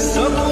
sabu